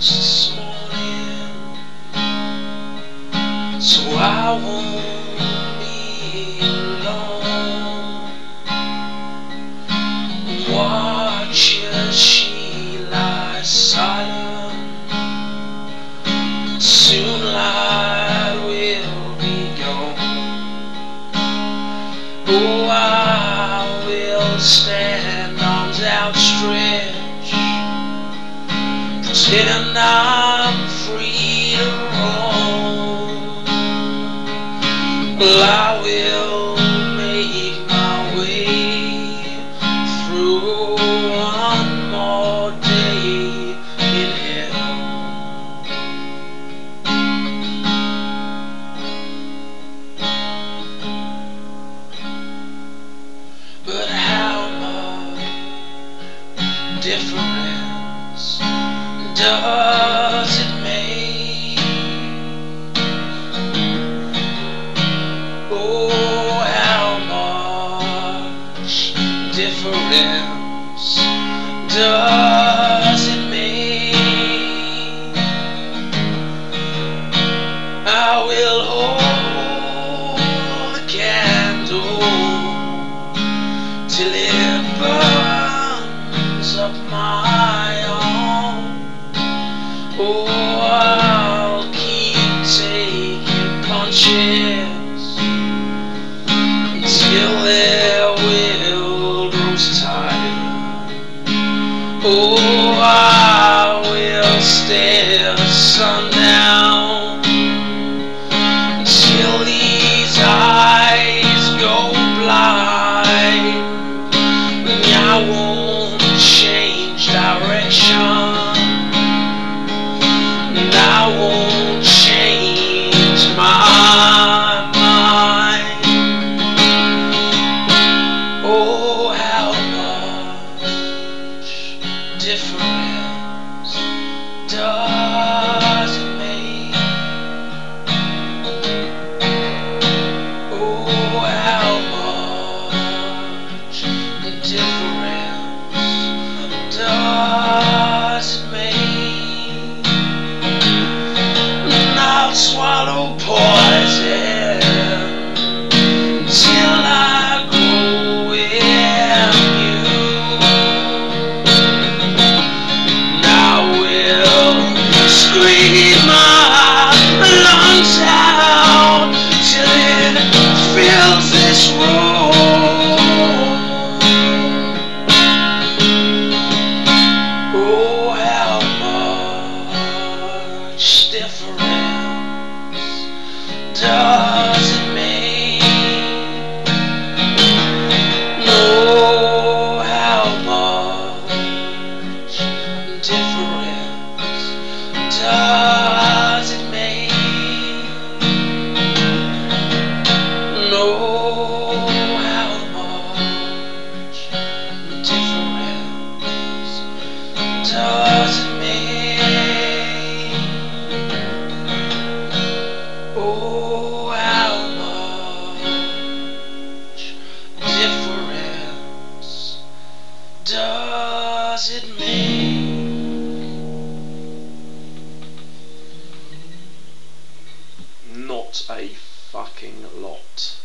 this morning. So I won't be alone. Watch as she lies silent Soon light will be gone. Oh, I will stand arms outstretched. Sitting I'm free to roam. Well I will make my way Through one more day in hell. But how much different does it make? Oh, how much difference does it make? I will hold. Oh, I will stare the sun down. different. What a fucking lot.